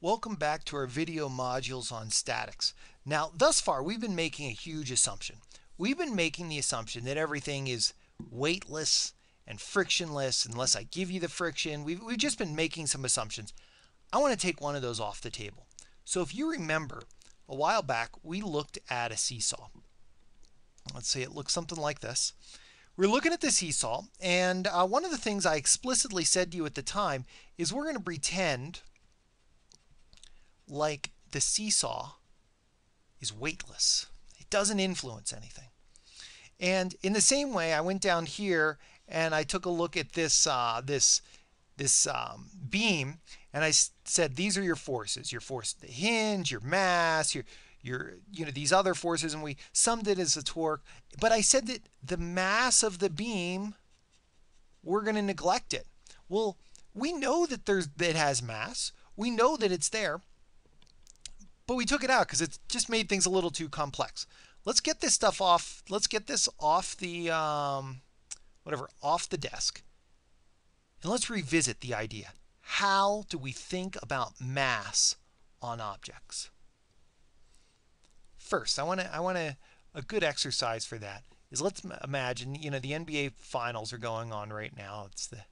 Welcome back to our video modules on statics. Now, thus far, we've been making a huge assumption. We've been making the assumption that everything is weightless and frictionless unless I give you the friction. We've, we've just been making some assumptions. I want to take one of those off the table. So if you remember, a while back, we looked at a seesaw. Let's say it looks something like this. We're looking at the seesaw, and uh, one of the things I explicitly said to you at the time is we're going to pretend like the seesaw is weightless. It doesn't influence anything. And in the same way, I went down here and I took a look at this uh, this this um, beam, and I said these are your forces: your force the hinge, your mass, your your you know these other forces, and we summed it as a torque. But I said that the mass of the beam, we're going to neglect it. Well, we know that there's that it has mass. We know that it's there but we took it out because it just made things a little too complex. Let's get this stuff off. Let's get this off the um, whatever off the desk, and let's revisit the idea. How do we think about mass on objects? First, I want to I want to a good exercise for that is let's imagine you know the NBA finals are going on right now. It's the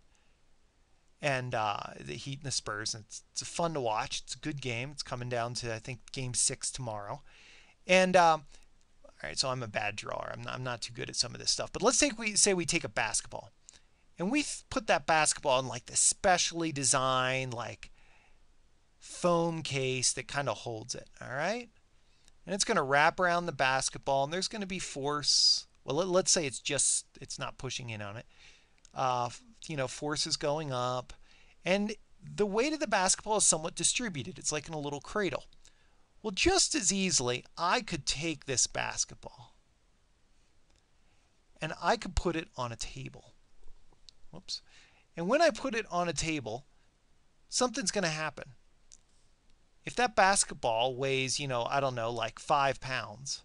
and uh, the Heat and the Spurs. And it's, it's fun to watch. It's a good game. It's coming down to I think Game Six tomorrow. And um, all right, so I'm a bad drawer. I'm not, I'm not too good at some of this stuff. But let's take we say we take a basketball, and we put that basketball in like the specially designed like foam case that kind of holds it. All right, and it's going to wrap around the basketball, and there's going to be force. Well, let, us say it's just it's not pushing in on it. Uh, you know, forces going up. And the weight of the basketball is somewhat distributed. It's like in a little cradle. Well, just as easily, I could take this basketball and I could put it on a table. Whoops. And when I put it on a table, something's going to happen. If that basketball weighs, you know, I don't know, like five pounds,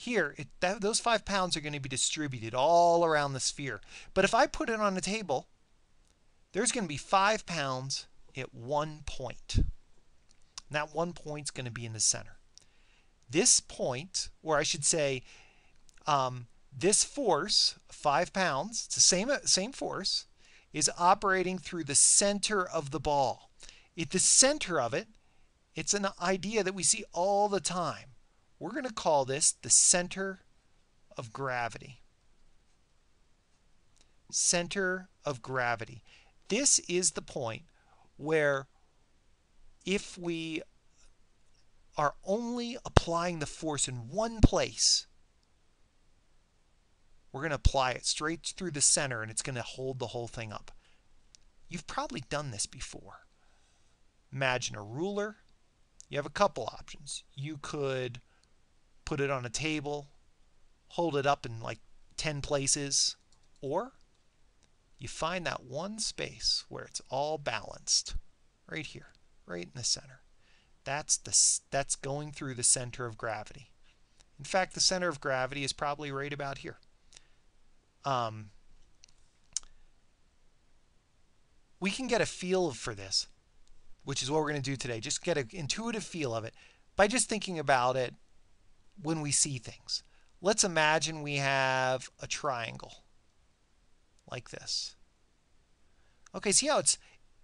here, it, that, those five pounds are going to be distributed all around the sphere. But if I put it on a table, there's going to be five pounds at one point. And that one point is going to be in the center. This point, or I should say, um, this force, five pounds, it's the same, same force, is operating through the center of the ball. At the center of it, it's an idea that we see all the time. We're going to call this the center of gravity. Center of gravity. This is the point where if we are only applying the force in one place, we're going to apply it straight through the center and it's going to hold the whole thing up. You've probably done this before. Imagine a ruler. You have a couple options. You could put it on a table, hold it up in like 10 places, or you find that one space where it's all balanced, right here, right in the center. That's the that's going through the center of gravity. In fact, the center of gravity is probably right about here. Um, we can get a feel for this, which is what we're going to do today. Just get an intuitive feel of it by just thinking about it when we see things. Let's imagine we have a triangle like this. Okay, see how it's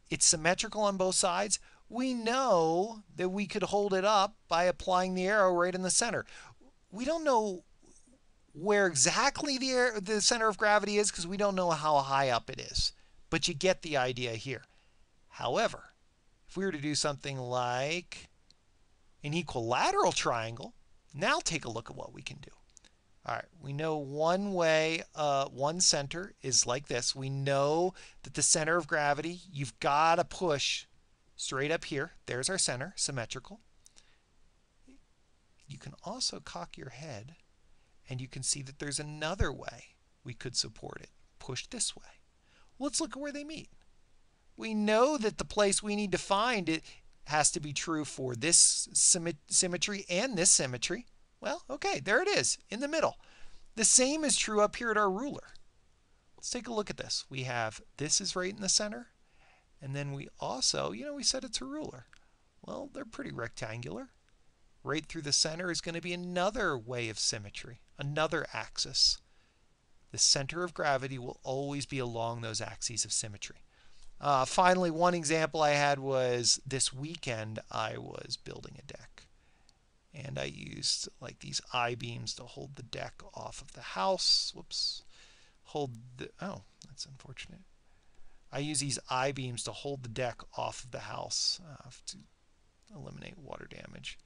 it's symmetrical on both sides? We know that we could hold it up by applying the arrow right in the center. We don't know where exactly the air, the center of gravity is because we don't know how high up it is. But you get the idea here. However, if we were to do something like an equilateral triangle, now take a look at what we can do. All right, we know one way, uh, one center is like this. We know that the center of gravity, you've got to push straight up here. There's our center, symmetrical. You can also cock your head and you can see that there's another way we could support it. Push this way. Let's look at where they meet. We know that the place we need to find it has to be true for this symmetry and this symmetry. Well, okay, there it is in the middle. The same is true up here at our ruler. Let's take a look at this. We have this is right in the center, And then we also, you know, we said it's a ruler. Well, they're pretty rectangular. Right through the center is going to be another way of symmetry, another axis. The center of gravity will always be along those axes of symmetry. Uh, finally, one example I had was this weekend I was building a deck. And I used like these I-beams to hold the deck off of the house. Whoops. Hold the, oh, that's unfortunate. I use these I-beams to hold the deck off of the house uh, to eliminate water damage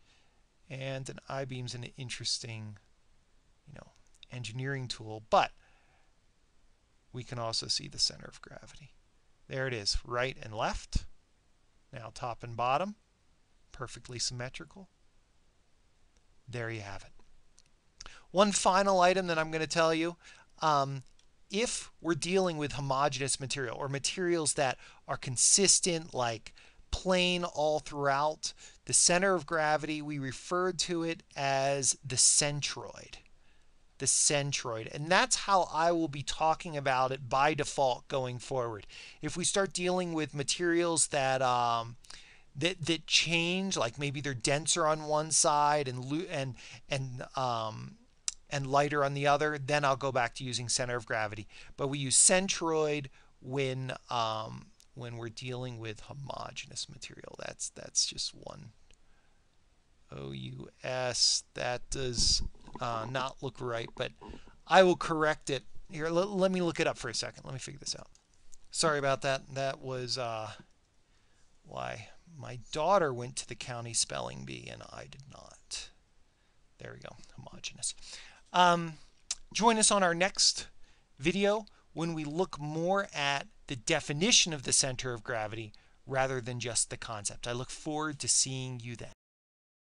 and an I-beam is an interesting, you know, engineering tool, but we can also see the center of gravity. There it is, right and left. Now top and bottom, perfectly symmetrical. There you have it. One final item that I'm going to tell you, um, if we're dealing with homogeneous material or materials that are consistent like plane all throughout. The center of gravity, we referred to it as the centroid. The centroid. And that's how I will be talking about it by default going forward. If we start dealing with materials that um, that that change, like maybe they're denser on one side and and and um, and lighter on the other, then I'll go back to using center of gravity. But we use centroid when um, when we're dealing with homogeneous material. That's that's just one OUS. That does uh, not look right, but I will correct it. Here, let, let, me look it up for a second. Let me figure this out. Sorry about that. That was uh, why my daughter went to the county spelling bee and I did not. There we go, homogeneous. Um, join us on our next video when we look more at the definition of the center of gravity rather than just the concept. I look forward to seeing you then.